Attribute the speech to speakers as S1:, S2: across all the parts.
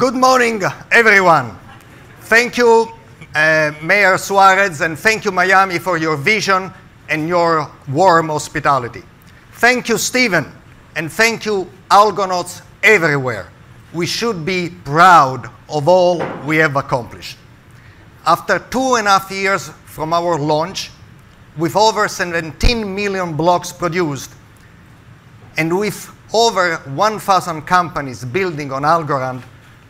S1: Good morning, everyone. Thank you, uh, Mayor Suarez, and thank you, Miami, for your vision and your warm hospitality. Thank you, Stephen, and thank you, Algonauts everywhere. We should be proud of all we have accomplished. After two and a half years from our launch, with over 17 million blocks produced, and with over 1,000 companies building on Algorand,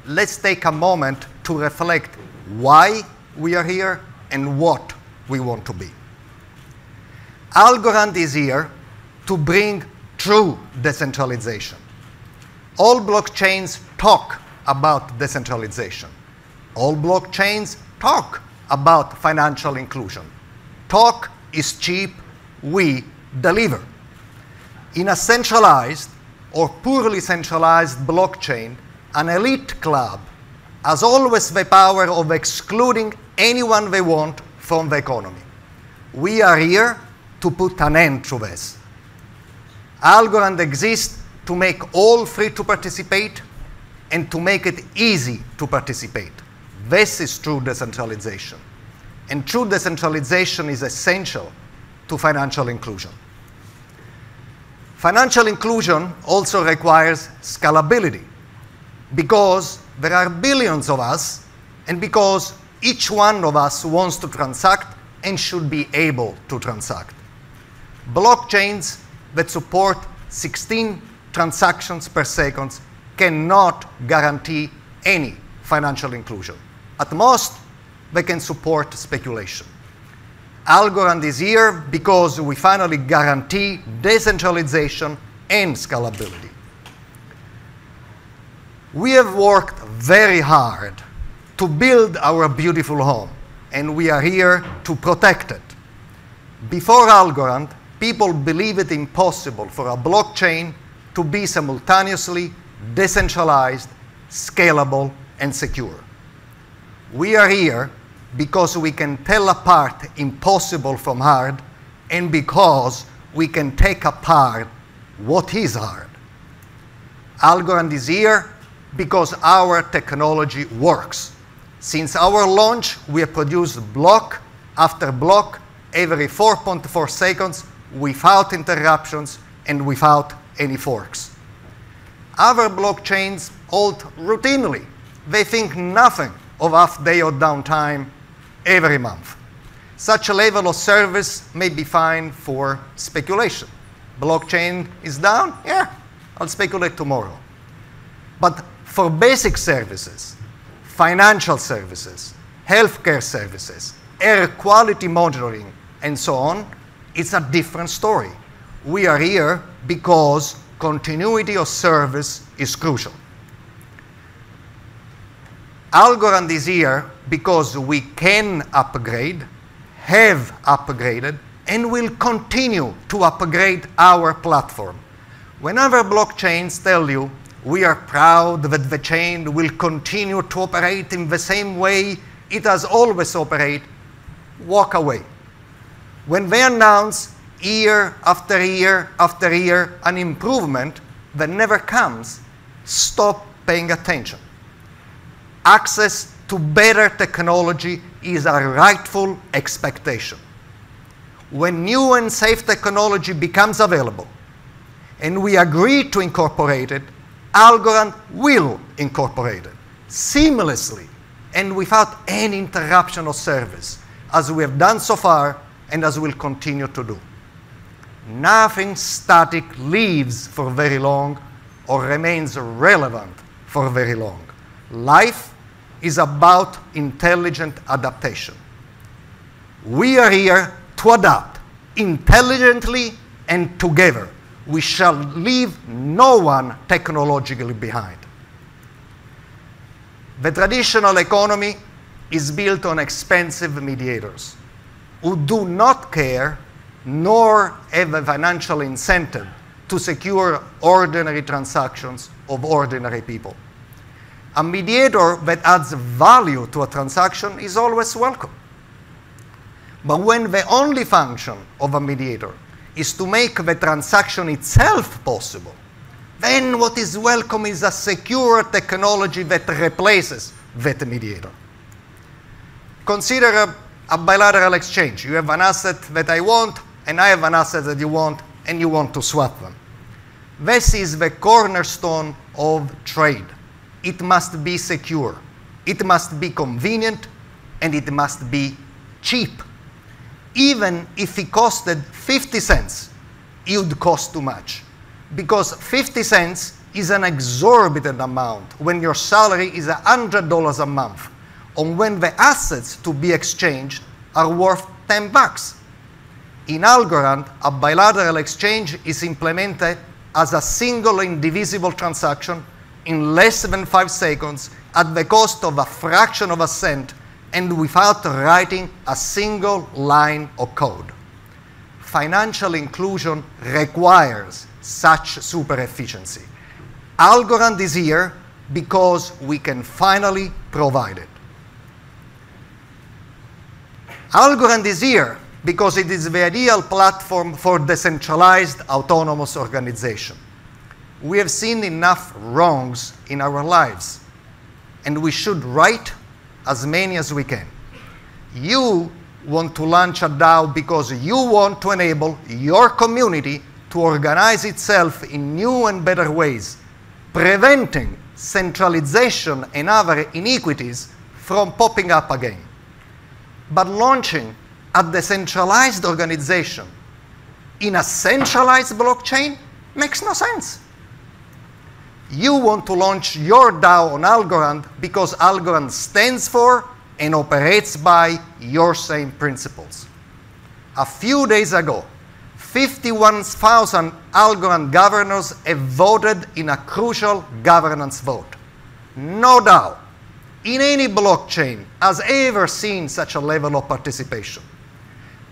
S1: let's take a moment to reflect why we are here and what we want to be. Algorand is here to bring true decentralization. All blockchains talk about decentralization. All blockchains talk about financial inclusion. Talk is cheap, we deliver. In a centralized or poorly centralized blockchain, an elite club has always the power of excluding anyone they want from the economy. We are here to put an end to this. Algorand exists to make all free to participate and to make it easy to participate. This is true decentralization. And true decentralization is essential to financial inclusion. Financial inclusion also requires scalability because there are billions of us and because each one of us wants to transact and should be able to transact. Blockchains that support 16 transactions per second cannot guarantee any financial inclusion. At most, they can support speculation. Algorand is here because we finally guarantee decentralization and scalability. We have worked very hard to build our beautiful home, and we are here to protect it. Before Algorand, people believed it impossible for a blockchain to be simultaneously decentralized, scalable, and secure. We are here because we can tell apart impossible from hard and because we can take apart what is hard. Algorand is here because our technology works. Since our launch, we have produced block after block every 4.4 seconds without interruptions and without any forks. Other blockchains hold routinely. They think nothing of half day or downtime every month. Such a level of service may be fine for speculation. Blockchain is down? Yeah, I'll speculate tomorrow. But for basic services, financial services, healthcare services, air quality monitoring, and so on, it's a different story. We are here because continuity of service is crucial. Algorand is here because we can upgrade, have upgraded, and will continue to upgrade our platform. Whenever blockchains tell you we are proud that the chain will continue to operate in the same way it has always operated, walk away. When they announce year after year after year an improvement that never comes, stop paying attention. Access to better technology is a rightful expectation. When new and safe technology becomes available, and we agree to incorporate it, Algorand will incorporate it seamlessly and without any interruption of service, as we have done so far and as we'll continue to do. Nothing static lives for very long or remains relevant for very long. Life is about intelligent adaptation. We are here to adapt intelligently and together. We shall leave no one technologically behind. The traditional economy is built on expensive mediators who do not care nor have a financial incentive to secure ordinary transactions of ordinary people. A mediator that adds value to a transaction is always welcome. But when the only function of a mediator is to make the transaction itself possible, then what is welcome is a secure technology that replaces that mediator. Consider a, a bilateral exchange. You have an asset that I want, and I have an asset that you want, and you want to swap them. This is the cornerstone of trade. It must be secure, it must be convenient, and it must be cheap. Even if it costed 50 cents, it would cost too much because 50 cents is an exorbitant amount when your salary is $100 a month, or when the assets to be exchanged are worth 10 bucks. In Algorand, a bilateral exchange is implemented as a single indivisible transaction in less than five seconds at the cost of a fraction of a cent and without writing a single line of code. Financial inclusion requires such super efficiency. Algorand is here because we can finally provide it. Algorand is here because it is the ideal platform for decentralized autonomous organization. We have seen enough wrongs in our lives, and we should right as many as we can. You want to launch a DAO because you want to enable your community to organize itself in new and better ways, preventing centralization and other iniquities from popping up again. But launching a decentralized organization in a centralized blockchain makes no sense. You want to launch your DAO on Algorand because Algorand stands for and operates by your same principles. A few days ago, 51,000 Algorand governors have voted in a crucial governance vote. No DAO in any blockchain has ever seen such a level of participation.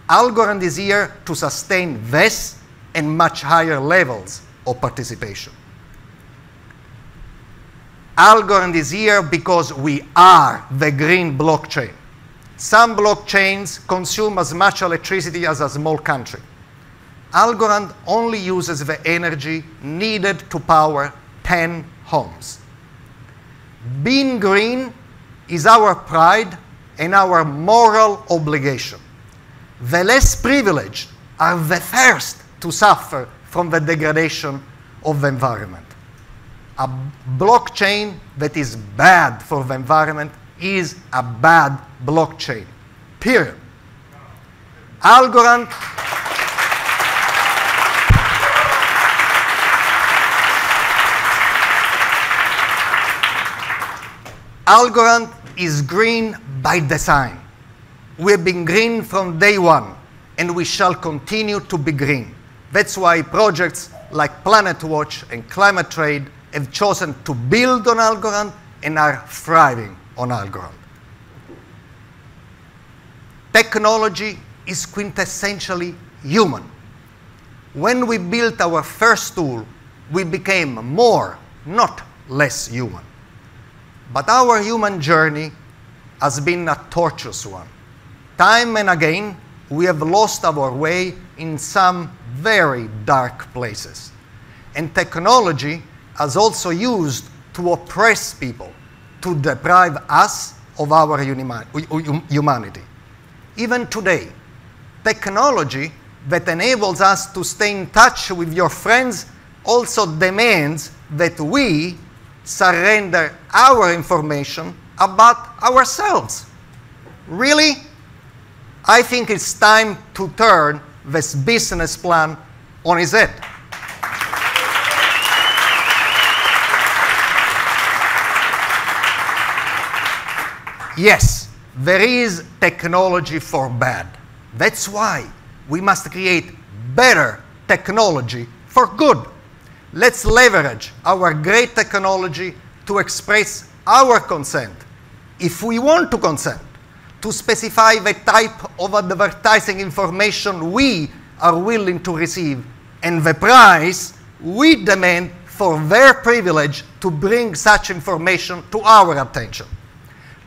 S1: Algorand is here to sustain this and much higher levels of participation. Algorand is here because we are the green blockchain. Some blockchains consume as much electricity as a small country. Algorand only uses the energy needed to power 10 homes. Being green is our pride and our moral obligation. The less privileged are the first to suffer from the degradation of the environment. A blockchain that is bad for the environment is a bad blockchain, period. Algorand Algorand is green by design. We've been green from day one, and we shall continue to be green. That's why projects like Planet Watch and Climate Trade have chosen to build on Algorand and are thriving on Algorand. Technology is quintessentially human. When we built our first tool, we became more, not less human. But our human journey has been a tortuous one. Time and again, we have lost our way in some very dark places. And technology has also used to oppress people, to deprive us of our um, humanity. Even today, technology that enables us to stay in touch with your friends also demands that we surrender our information about ourselves. Really? I think it's time to turn this business plan on its head. Yes, there is technology for bad. That's why we must create better technology for good. Let's leverage our great technology to express our consent, if we want to consent, to specify the type of advertising information we are willing to receive and the price we demand for their privilege to bring such information to our attention.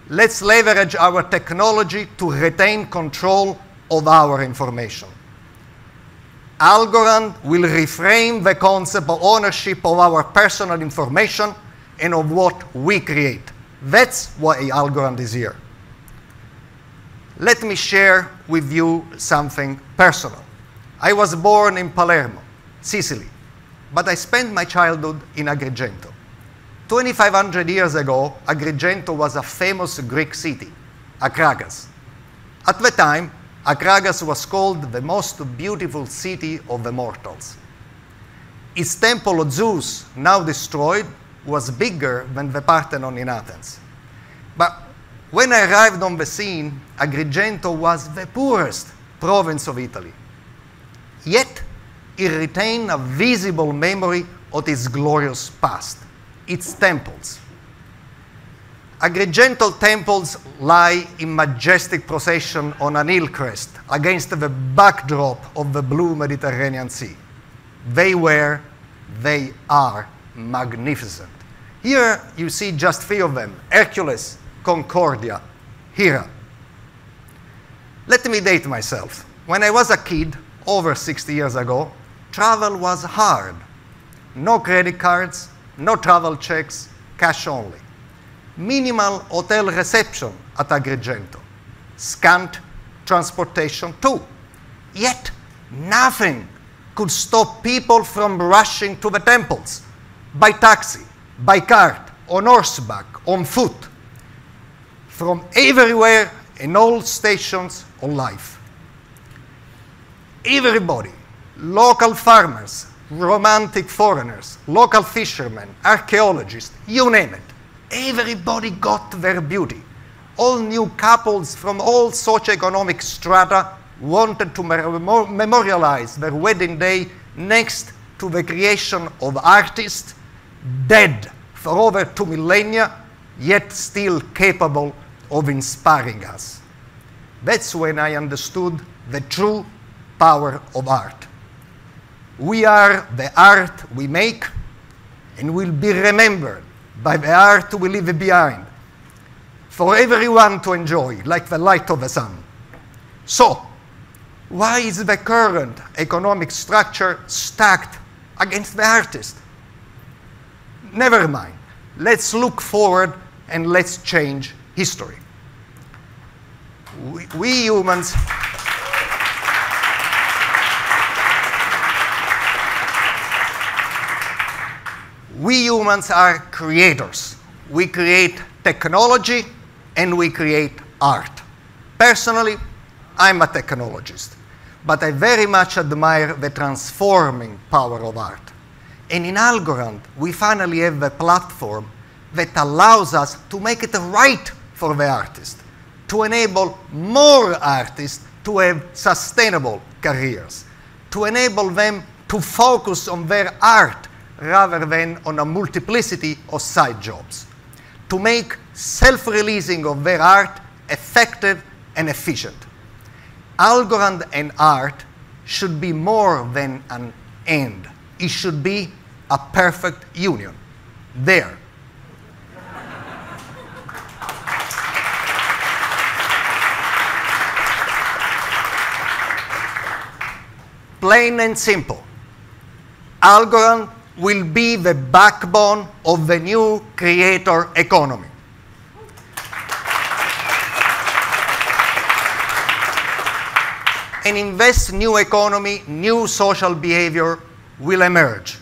S1: Let's leverage our technology to retain control of our information. Algorand will reframe the concept of ownership of our personal information and of what we create. That's why Algorand is here. Let me share with you something personal. I was born in Palermo, Sicily, but I spent my childhood in Agrigento. 2,500 years ago, Agrigento was a famous Greek city, Akragas. At the time, Akragas was called the most beautiful city of the mortals. Its temple of Zeus, now destroyed, was bigger than the Parthenon in Athens. But when I arrived on the scene, Agrigento was the poorest province of Italy. Yet, it retained a visible memory of its glorious past, its temples. Agrigento temples lie in majestic procession on an hill crest against the backdrop of the blue Mediterranean Sea. They were, they are magnificent. Here you see just three of them Hercules, Concordia, Hera. Let me date myself. When I was a kid, over 60 years ago, travel was hard. No credit cards, no travel checks, cash only minimal hotel reception at Agrigento, scant transportation too. Yet nothing could stop people from rushing to the temples by taxi, by cart, on horseback, on foot, from everywhere in all stations of life. Everybody, local farmers, romantic foreigners, local fishermen, archaeologists, you name it, everybody got their beauty. All new couples from all socioeconomic strata wanted to memorialize their wedding day next to the creation of artists dead for over two millennia, yet still capable of inspiring us. That's when I understood the true power of art. We are the art we make and will be remembered by the art we leave behind for everyone to enjoy, like the light of the sun. So, why is the current economic structure stacked against the artist? Never mind. Let's look forward and let's change history. We, we humans. We humans are creators. We create technology and we create art. Personally, I'm a technologist, but I very much admire the transforming power of art. And in Algorand, we finally have a platform that allows us to make it right for the artist, to enable more artists to have sustainable careers, to enable them to focus on their art rather than on a multiplicity of side jobs to make self-releasing of their art effective and efficient. Algorand and art should be more than an end. It should be a perfect union. There. Plain and simple. Algorand will be the backbone of the new creator economy. and in this new economy, new social behavior will emerge.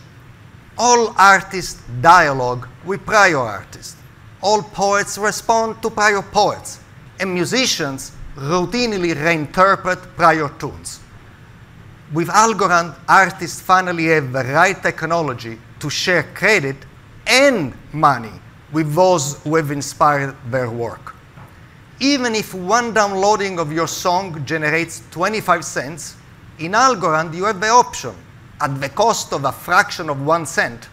S1: All artists dialogue with prior artists. All poets respond to prior poets. And musicians routinely reinterpret prior tunes. With Algorand, artists finally have the right technology to share credit and money with those who have inspired their work. Even if one downloading of your song generates 25 cents, in Algorand you have the option, at the cost of a fraction of one cent,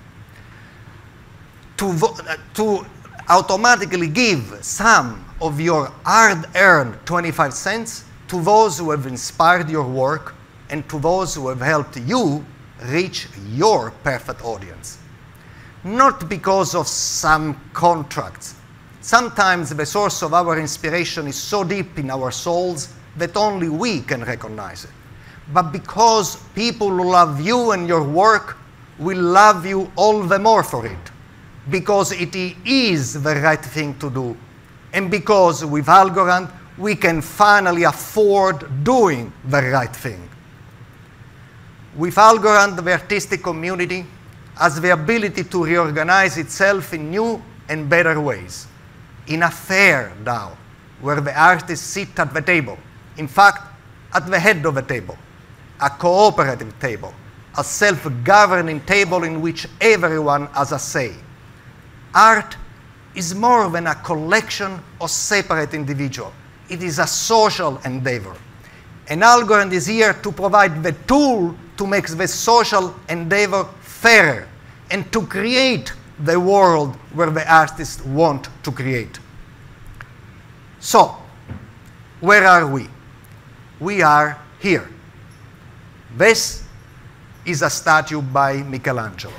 S1: to, to automatically give some of your hard-earned 25 cents to those who have inspired your work and to those who have helped you reach your perfect audience. Not because of some contracts. Sometimes the source of our inspiration is so deep in our souls that only we can recognize it. but because people who love you and your work will love you all the more for it, because it is the right thing to do, and because with Algorand we can finally afford doing the right thing. With Algorand, the artistic community has the ability to reorganize itself in new and better ways. In a fair DAO, where the artists sit at the table, in fact, at the head of the table, a cooperative table, a self-governing table in which everyone has a say. Art is more than a collection of separate individuals. It is a social endeavor. And Algorand is here to provide the tool to make the social endeavor fairer and to create the world where the artists want to create. So, where are we? We are here. This is a statue by Michelangelo.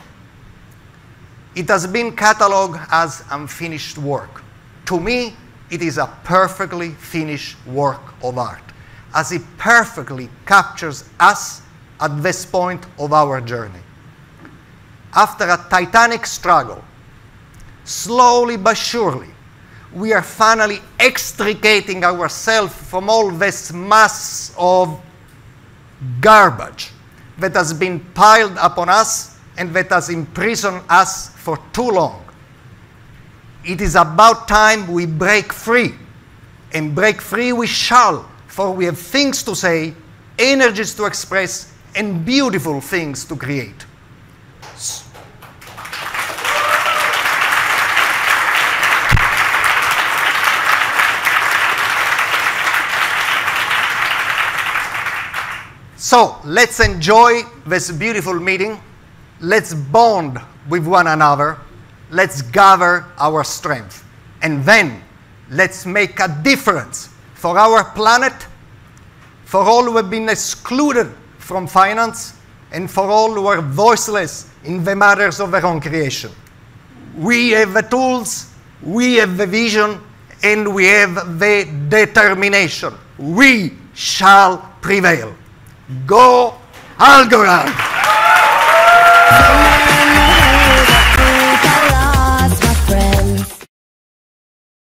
S1: It has been catalogued as unfinished work. To me, it is a perfectly finished work of art, as it perfectly captures us at this point of our journey. After a titanic struggle, slowly but surely, we are finally extricating ourselves from all this mass of garbage that has been piled upon us and that has imprisoned us for too long. It is about time we break free. And break free we shall, for we have things to say, energies to express, and beautiful things to create. So let's enjoy this beautiful meeting. Let's bond with one another. Let's gather our strength. And then let's make a difference for our planet, for all who have been excluded from finance, and for all who are voiceless in the matters of their own creation. We have the tools, we have the vision, and we have the determination. We shall prevail. Go Algorand!